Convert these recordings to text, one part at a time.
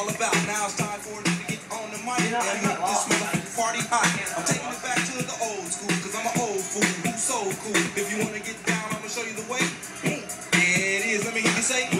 all about. Now it's time for them to get on the mic and this party hot. soul cool. If you wanna get down, I'ma show you the way. Yeah, it is. Let me hear you say.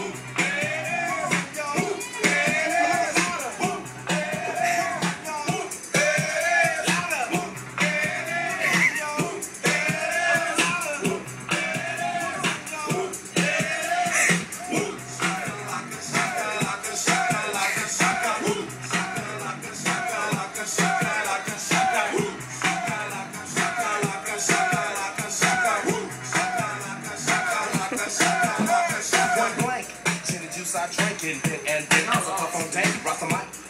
and then I was a puff on dank, brought some mic.